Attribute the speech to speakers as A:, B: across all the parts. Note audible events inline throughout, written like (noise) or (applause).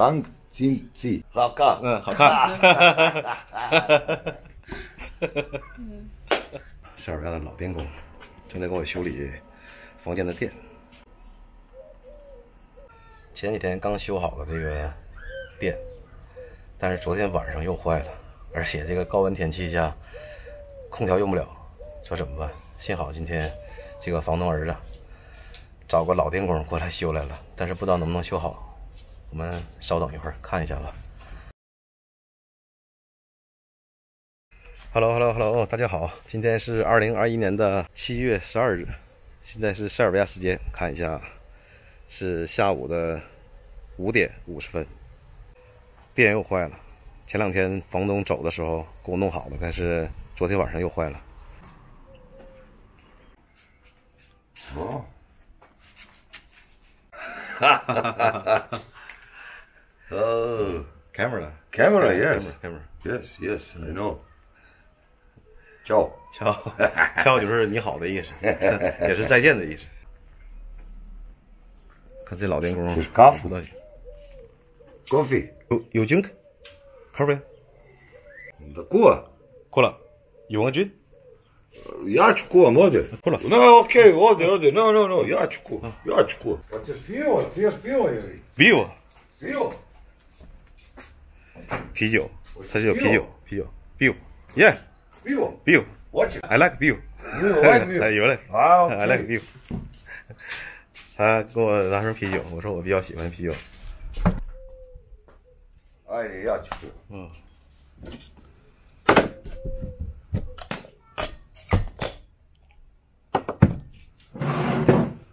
A: 康金记，好看。
B: 嗯，好看。塞尔维亚的老电工正在给我修理房间的电。前几天刚修好的这个电，但是昨天晚上又坏了，而且这个高温天气下空调用不了，说怎么办？幸好今天这个房东儿子找个老电工过来修来了，但是不知道能不能修好。我们稍等一会儿看一下吧。Hello，Hello，Hello，大家好，今天是二零二一年的七月十二日，现在是塞尔维亚时间，看一下是下午的五点五十分，电又坏了。前两天房东走的时候给我弄好了，但是昨天晚上又坏了。哦，哈哈哈哈哈！Oh, camera,
A: camera, yes,
B: camera,
A: yes, yes, I know. 敲
B: 敲敲就是你好的意思，也是再见的意思。看这老电工，
A: 咖啡，coffee，
B: 有有 drink coffee，
A: 过
B: 过了，有个军。
A: Ja ću kuvam ovdje.
B: Kula.
A: No, okej, okay, ovdje, ovdje. No, no, no, ja ću kuvam. Ja ću kuvam. Hoćeš pivo? Ti ješ pivo ili?
B: Pivo?
A: Pivo?
B: 啤酒，它是有啤酒，啤酒，pivo。Yeah.
A: Pivo?
B: Pivo.
A: Hoće.
B: I like pivo.
A: You like pivo?
B: 哎，有嘞。
A: 啊
B: I like pivo. 他给我拿瓶啤酒，我说我比较喜欢啤酒。
A: Ja ću kuvam.
B: 嗯。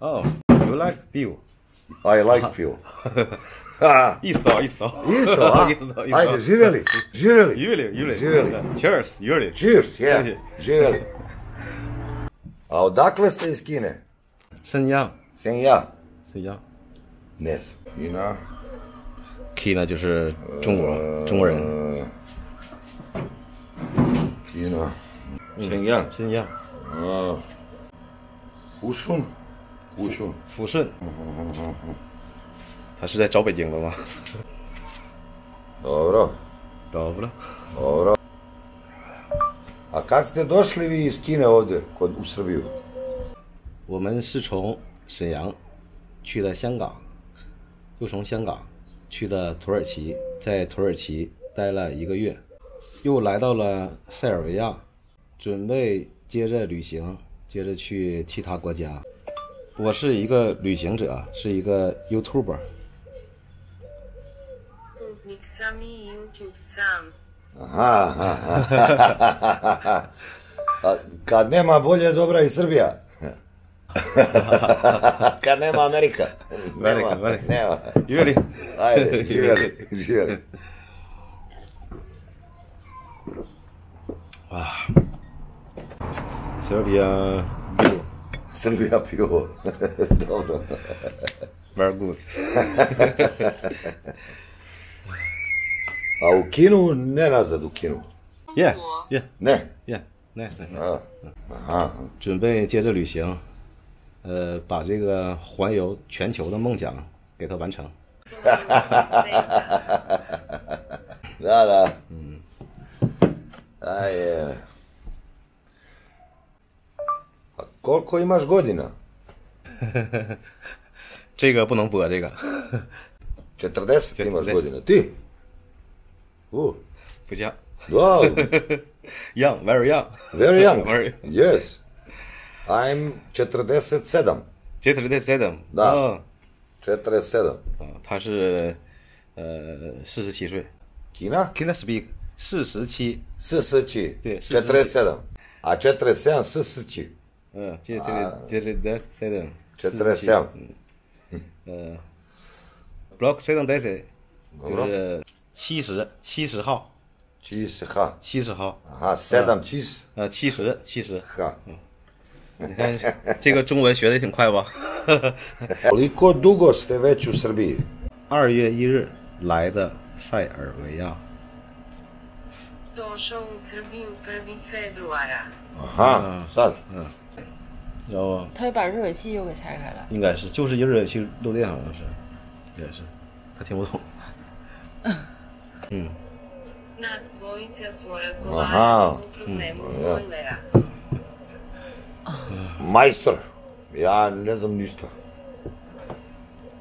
B: Oh, you like pivo?
A: I like. Ha,
B: Isto, isto.
A: Isto, a?
B: isto, isto.
A: Ajde, živjeli, živjeli.
B: Juli.
A: Živjeli.
B: Cheers, Juli.
A: Cheers, yeah, živjeli. A odakle ste iz Kine?
B: 沈阳
A: ，Sam ja.
B: 沈阳。
A: Ne znam. Kina.
B: 中国中国人
A: ，Kina. Sam ja.
B: 沈阳。
A: A, Ušun. Ušun.
B: 抚顺。他是在找北京的吗
A: ？Dobro,
B: 到不了。
A: dobro. A kad ste došli vi iz Kine ovdje, kod, u Srbiju?
B: 我们是从沈阳去的香港，又从香港去的土耳其，在土耳其待了一个月，又来到了塞尔维亚，准备接着旅行，接着去其他国家。我是一个旅行者，是一个 YouTuber。
C: 啊啊啊！哈哈
A: 哈！哈哈哈！哈，哪没有比这更好的？
B: 塞
A: 尔
B: 维
A: 亚，
B: 哈
A: 哈哈！哈哈哈！哈，哪没有美国？美国，美国，没有。
B: Yuri，哎，Yuri，Yuri。塞尔维亚。
A: 随便一
B: Very good，
A: 啊，去喽，哪哪子都
B: 去喽，
A: 耶，
B: 耶，来，耶，来，
A: 来，啊，
B: 准备接着旅行，呃，把这个环游全球的梦想给他完成，
A: 哈哈哈哈
C: 哈，哈哈哈
A: 哈哈，知道吧？
B: 嗯，
A: 哎呀。Koliko imaš godina?
B: 这个不能播，这个
A: 40 imaš
B: 40.
A: godina. Ti? U,
B: 不像。
A: wow,
B: Young, very young.
A: very young.
B: Very-
A: Yes. I'm 47.
B: 杰特的 Sedem。
A: 那
B: 哦
A: 47.
B: 啊，他是呃四十七岁。
A: Kina?
B: Kina speak？四十七。
A: 四十七
B: 对 47.
A: 47. A 47 47.
B: 嗯，这是这是在塞登，
A: 四七，嗯，
B: 呃，block 塞登在谁？就是七十七十号。
A: 七十号，
B: 七十号
A: 啊，塞登
B: 七十。啊，七十，七十
A: 号。
B: 嗯，你看这个中文学的挺快
A: 不？(laughs)
B: 二月一日来的塞尔维亚。
C: 啊
A: 哈，啥？
B: 然后
D: 他就把热水器又给拆开了。
B: 应该是就是一热水器漏电，好像是，应该是，他听不懂。 嗯，
C: Nas dvojica smo
A: Aha.
C: razgovarali o problemu
A: Ja.
C: bojlera.
A: Majstor. Ja ne znam ništa.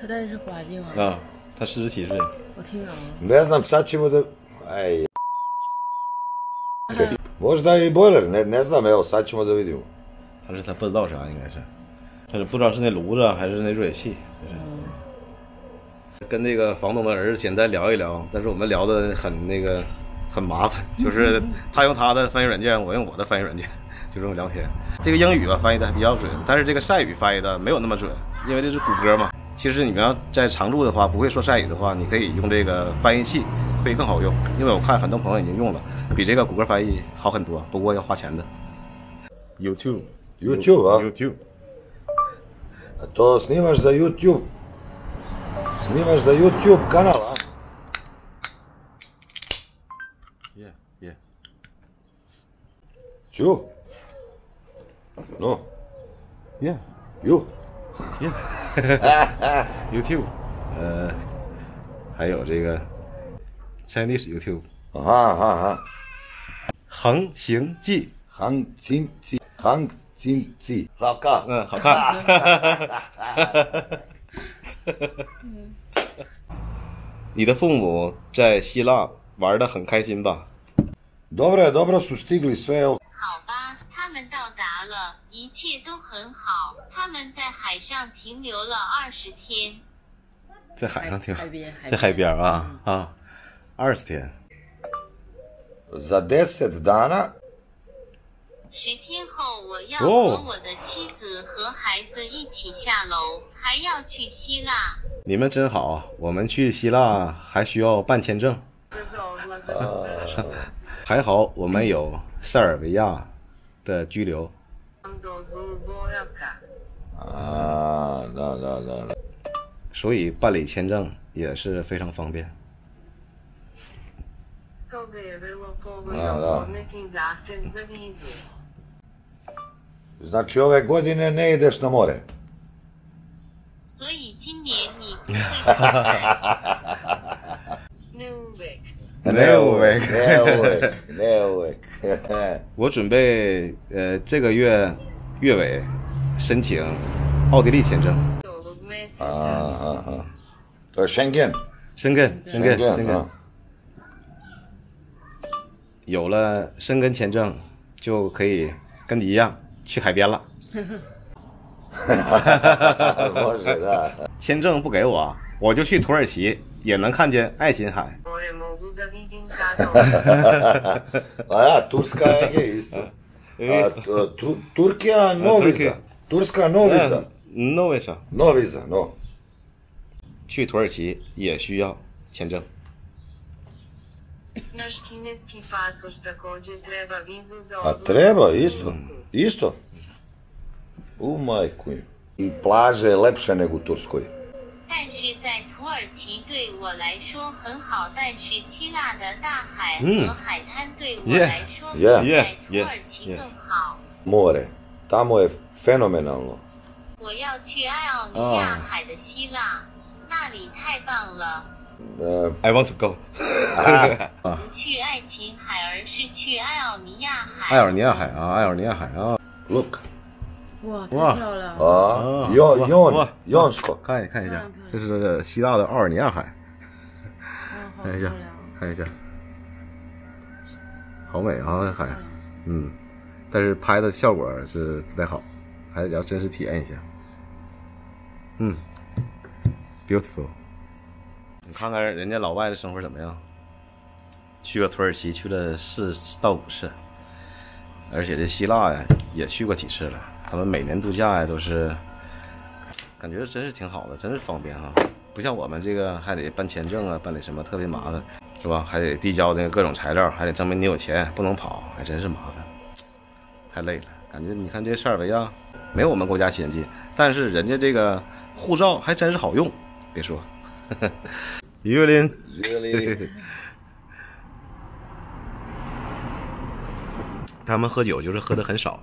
D: 他带的是滑稽吗？
B: 啊，他四十七岁，
D: 我听着了。
A: Ne znam, sad ćemo da... Aj. Možda i bojler, ne, ne znam, evo, sad ćemo da vidimo.
B: 还是他不知道啥，应该是，他是不知道是那炉子啊还是那热水器。跟那个房东的儿子简单聊一聊，但是我们聊的很那个很麻烦，就是他用他的翻译软件，我用我的翻译软件，就这么聊天。这个英语吧翻译的还比较准，但是这个晒语翻译的没有那么准，因为这是谷歌嘛。其实你们要在常住的话，不会说晒语的话，你可以用这个翻译器会更好用，因为我看很多朋友已经用了，比这个谷歌翻译好很多，不过要花钱的。YouTube。
A: YouTube, a?
B: YouTube。
A: A to snimaš za YouTube. Snimaš za YouTube kanal, a?
B: Yeah, yeah.
A: Ću? No,
B: Yeah,
A: ju.
B: YouTube，呃，还有这个 Chinese YouTube《
A: Aha, aha, aha.
B: 横行记
A: Hang Cin Ci. Ci. Haka.》，
B: 嗯，好看。(laughs) 你的父母在希腊玩的很开心吧
A: ？Dobro je, dobro su stigli sve. evo.
E: 好吧，他们到达了，一切都很好。他们在海上停留了二十天。
B: 在海上挺
D: 海边，
B: 在海边啊啊，二十天。
A: Za deset dana
E: 十天后，我要
B: 哦
E: 和我的妻子和孩子一起下楼，还要去希腊。
B: 你们真好，我们去希腊还需要办签证. (laughs) 还好我们有塞尔维亚的居留。
A: A, da, da, da. da.
B: 所以办理签证也是非常方便。
C: Stoga je
E: 所以今年你不会去。没
C: 有呗，
B: 没有
A: 呗，没有呗。
B: 我准备呃，这个月月尾申请奥地利签证。
A: 啊
C: 啊
A: 啊！到申根，
B: 申根，申根，申根。有了申根签证，就可以跟你一样。去海边了。
A: Može, da.
B: 签证不给我，我就去土耳其也能看见爱琴海。去土耳其也需要签证。
C: Naš kineski pasoš također treba vizu za
A: A
C: odlazak
A: treba,
C: u
A: isto.
C: Tursku.
A: Isto. U majku. im. I plaže lepše nego u Turskoj.
E: 但是在土耳其对我来说很好，但是希腊的大海
B: 嗯
E: 和海滩对我
B: Yeah,
E: 来说
A: yeah,
E: 比在
B: yes,
E: 土耳
B: yes,
E: 其
B: yes.
E: 更好。
A: More. Tamo je fenomenalno.
E: 我要去爱奥尼亚
B: 哦
E: 海的希腊，那里太棒了。
A: E,
B: I want to go (laughs)
E: 不去爱琴海，而是去爱奥尼亚海。
B: 爱尔尼亚海啊，爱尔尼亚海啊
A: ，look.
D: 哇，太漂亮
A: ！jo,
B: Wa-
A: jon,
B: wa-
A: jonsko.
B: 看一看一下这是希腊的奥尔尼亚海，看一下！，看一下，好美啊海，嗯，但是拍的效果是不太好，还是要真实体验一下。嗯，beautiful。你看看人家老外的生活怎么样？去了土耳其，去了四到五次，而且这希腊呀也去过几次了。他们每年度假呀都是，感觉真是挺好的，真是方便哈、不像我们这个还得办签证啊，办理什么特别麻烦，是吧？还得递交那个各种材料，还得证明你有钱，不能跑，还真是麻烦，太累了。感觉你看这塞尔维亚没有我们国家先进，但是人家这个护照还真是好用，别说。(laughs) 于月林
A: ，Really? (laughs)
B: 他们喝酒就是喝的很少，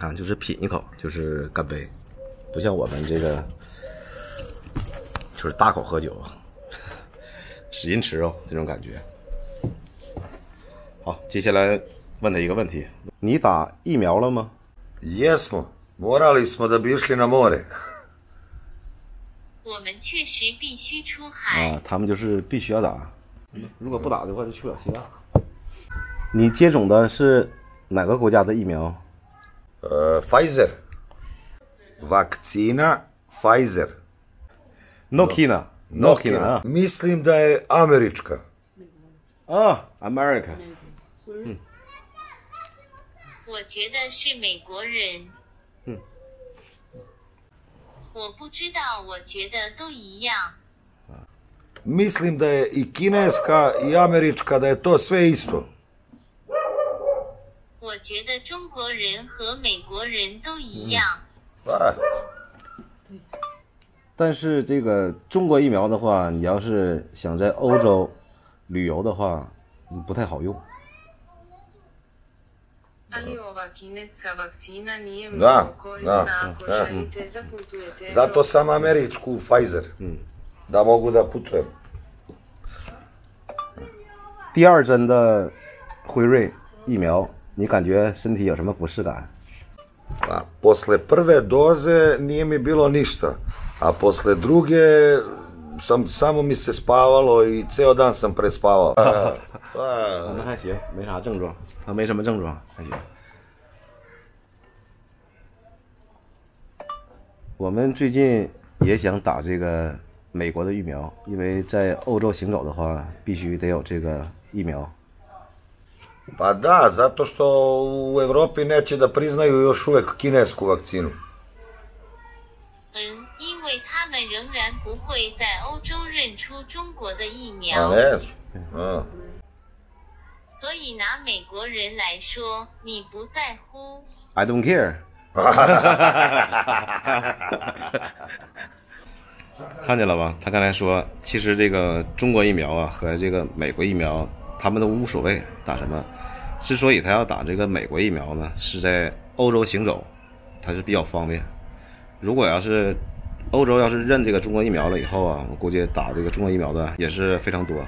B: 啊，就是品一口就是干杯，不像我们这个就是大口喝酒，(laughs) 使劲吃肉这种感觉。好，接下来问他一个问题：你打疫苗了吗
A: ？Jesmo. Morali smo da bi išli na more.
E: 我们确实必须出海。
B: 啊，他们就是必须要打，如果不打的话就去不了希腊。你接种的是哪个国家的疫苗
A: ？E, Pfizer. Vakcina Pfizer.
B: Nokina。Nokina 啊
A: Mislim da je američka.
B: 啊，America。
E: 嗯我觉得是美国人。
B: 嗯。
E: 我不知道，我觉得都一样。
A: Mislim da je i kineska i američka, da je to sve isto.
E: 我觉得中国人和美国人都一样。
A: Pa,
B: 但是这个中国疫苗的话，你要是想在欧洲旅游的话，嗯不太好用。
C: Ali ova kineska vakcina nije
A: Da,
C: mnogo korisna
A: da,
C: ako
A: da.
C: želite da putujete.
A: zato sam američku Pfizer. Da mogu da putujem.
B: 第二针的辉瑞疫苗，你感觉身体有什么不适感？
A: Pa, posle prve doze nije mi bilo ništa, a posle druge sam, samo mi se spavalo i ceo dan sam prespavao.
B: 那还行，没啥症状，他没什么症状，还行。我们最近也想打这个美国的疫苗，因为在欧洲行走的话，必须得有这个疫苗。
A: pa da, zato što u Evropi neće da priznaju još uvek kinesku vakcinu.
E: 嗯，因为他们仍然不会在欧洲认出中国的疫苗。
A: A.
E: 所以拿美国人来说，你不在乎。
B: I don't care。(laughs) 看见了吧？他刚才说，其实这个中国疫苗啊和这个美国疫苗，他们都无所谓打什么。之所以他要打这个美国疫苗呢，是在欧洲行走，它是比较方便。如果要是欧洲要是认这个中国疫苗了以后啊，我估计打这个中国疫苗的也是非常多，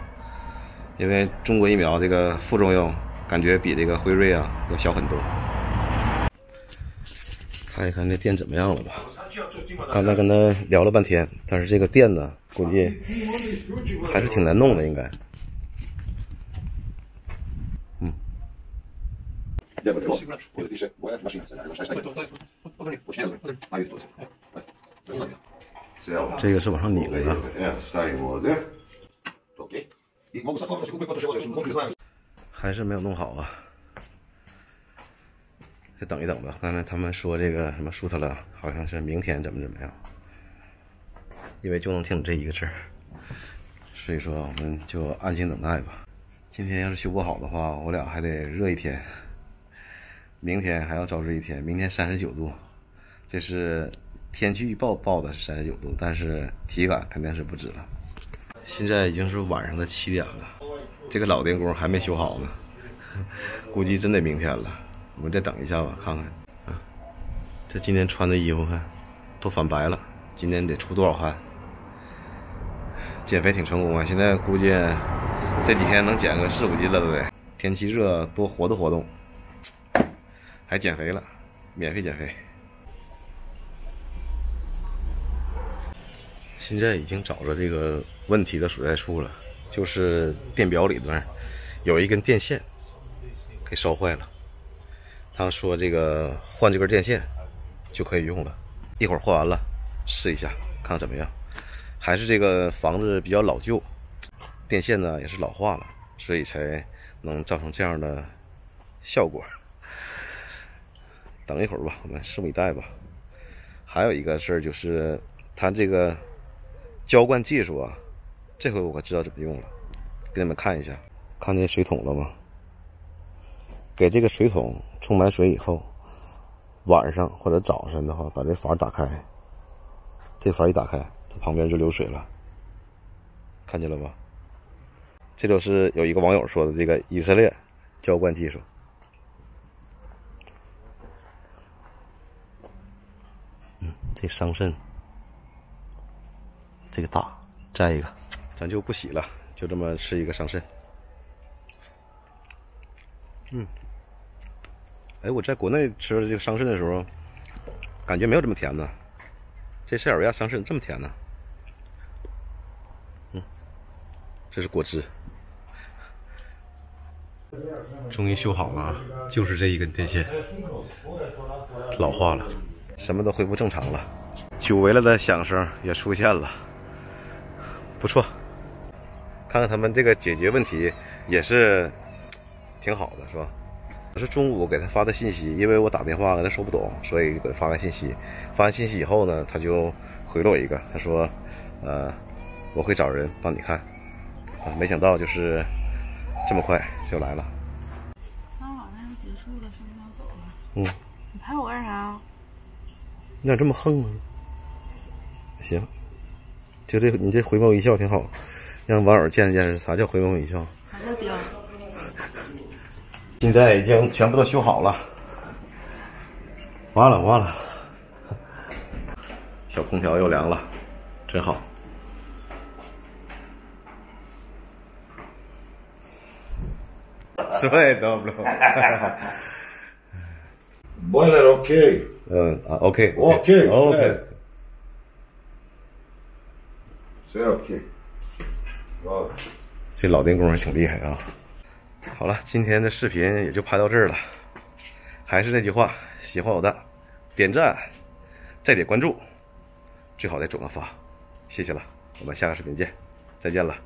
B: 因为中国疫苗这个副作用感觉比这个辉瑞啊要小很多。看一看这店怎么样了吧？刚才跟他聊了半天，但是这个店呢，估计还是挺难弄的，应该。嗯，这个是往上拧的。还是没有弄好啊，再等一等吧。刚才他们说这个什么舒特了，好像是明天怎么怎么样，因为就能听这一个字儿，所以说我们就安心等待吧。今天要是修不好的话，我俩还得热一天，明天还要招致一天，明天三十九度，这是天气预报报的是三十九度，但是体感肯定是不止了。现在已经是晚上的七点了。这个老电工还没修好呢，(laughs) 估计真得明天了。我们再等一下吧，看看。啊，这今天穿的衣服看都反白了，今天得出多少汗？减肥挺成功啊，现在估计这几天能减个四五斤了都得。天气热，多活动活动，还减肥了，免费减肥。现在已经找着这个问题的所在处了。就是电表里边有一根电线给烧坏了，他说这个换这根电线就可以用了。一会儿换完了试一下，看看怎么样。还是这个房子比较老旧，电线呢也是老化了，所以才能造成这样的效果。等一会儿吧，我们拭目以待吧。还有一个事儿就是，它这个浇灌技术啊。这回我可知道怎么用了，给你们看一下，看见水桶了吗？给这个水桶充满水以后，晚上或者早晨的话，把这阀打开，这阀一打开，旁边就流水了，看见了吧？这就是有一个网友说的这个以色列浇灌技术。嗯，这桑葚，这个大，摘一个。咱就不洗了，就这么吃一个桑葚。嗯，哎，我在国内吃这个桑葚的时候，感觉没有这么甜呢。这塞尔维亚桑葚这么甜呢？嗯，这是果汁。终于修好了，就是这一根电线老化了，什么都恢复正常了，久违了的响声也出现了，不错。看看他们这个解决问题也是 (tsk) 挺好的，是吧？我是中午给他发的信息，因为我打电话他说不懂，所以给他发个信息。发完信息以后呢，他就回了我一个，他说：“呃，我会找人帮你看。”啊，没想到就是这么快就来了。
D: 那好像要结束了，是不是要走了？
B: 嗯，
D: 你拍我干啥？
B: 你咋这么横呢？行，就这你这回眸一笑挺好，让网友见识见识啥叫回眸一笑。
D: 啥叫雕？
B: 现在已经全部都修好了，完了完了，小空调又凉了，真好。Sve dobro.
A: Bojler ok,
B: 嗯啊，OK
A: ok, sve,
B: 谁
A: 要拼？啊
B: 这老电工还挺厉害啊。好了，今天的视频也就拍到这儿了。还是那句话，喜欢我的点赞，再点关注，最好再转个发，谢谢了。我们下个视频见，再见了。